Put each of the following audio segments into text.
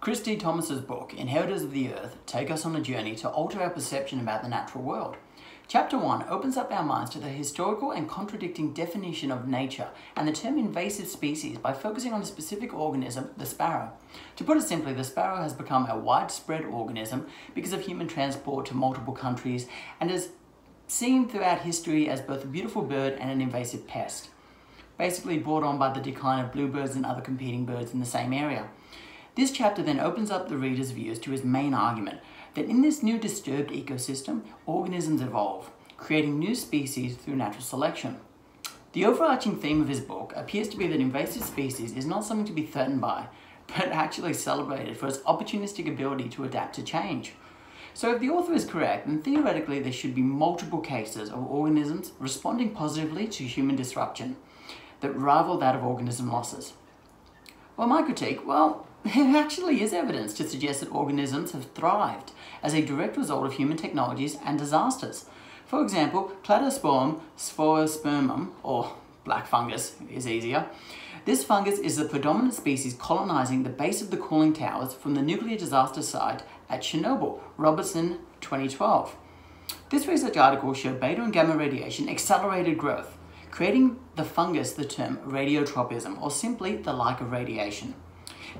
Chris D. Thomas's book, Inheritors of the Earth, take us on a journey to alter our perception about the natural world. Chapter 1 opens up our minds to the historical and contradicting definition of nature and the term invasive species by focusing on a specific organism, the sparrow. To put it simply, the sparrow has become a widespread organism because of human transport to multiple countries and is seen throughout history as both a beautiful bird and an invasive pest, basically brought on by the decline of bluebirds and other competing birds in the same area. This chapter then opens up the reader's views to his main argument that in this new disturbed ecosystem, organisms evolve, creating new species through natural selection. The overarching theme of his book appears to be that invasive species is not something to be threatened by, but actually celebrated for its opportunistic ability to adapt to change. So if the author is correct, then theoretically there should be multiple cases of organisms responding positively to human disruption that rival that of organism losses. Well, my critique, well, there actually is evidence to suggest that organisms have thrived as a direct result of human technologies and disasters. For example, Cladosporium sphaerospermum, or black fungus is easier. This fungus is the predominant species colonizing the base of the cooling towers from the nuclear disaster site at Chernobyl, Robertson 2012. This research article showed beta and gamma radiation accelerated growth, creating the fungus the term radiotropism, or simply the like of radiation.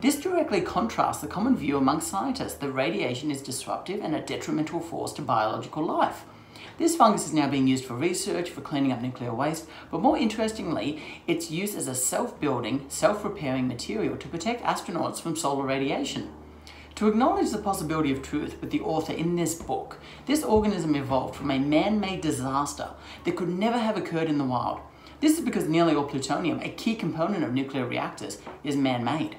This directly contrasts the common view among scientists that radiation is disruptive and a detrimental force to biological life. This fungus is now being used for research, for cleaning up nuclear waste, but more interestingly, it's used as a self-building, self-repairing material to protect astronauts from solar radiation. To acknowledge the possibility of truth with the author in this book, this organism evolved from a man-made disaster that could never have occurred in the wild. This is because nearly all plutonium, a key component of nuclear reactors, is man-made.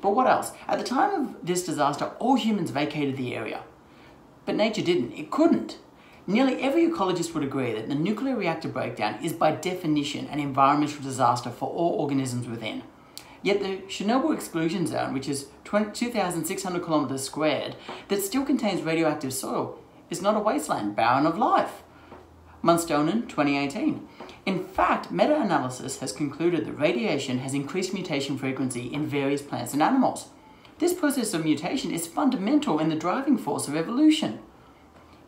But what else? At the time of this disaster, all humans vacated the area. But nature didn't. It couldn't. Nearly every ecologist would agree that the nuclear reactor breakdown is by definition an environmental disaster for all organisms within. Yet the Chernobyl exclusion zone, which is 2,600 kilometers squared, that still contains radioactive soil, is not a wasteland barren of life. Mustonen, 2018. In fact, meta-analysis has concluded that radiation has increased mutation frequency in various plants and animals. This process of mutation is fundamental in the driving force of evolution.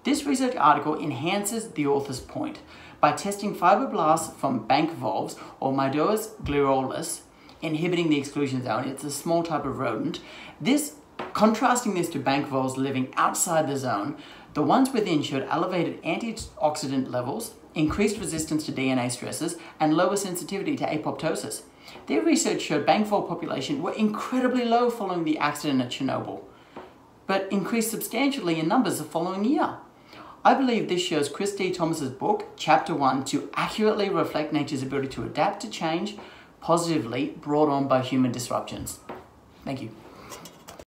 This research article enhances the author's point by testing fibroblasts from bank voles or Myodes glareolus, inhibiting the exclusion zone. It's a small type of rodent. This, contrasting this to bank voles living outside the zone, the ones within showed elevated antioxidant levels, increased resistance to DNA stresses, and lower sensitivity to apoptosis. Their research showed bank vole population were incredibly low following the accident at Chernobyl, but increased substantially in numbers the following year. I believe this shows Chris D. Thomas's book, Chapter 1, to accurately reflect nature's ability to adapt to change positively brought on by human disruptions. Thank you.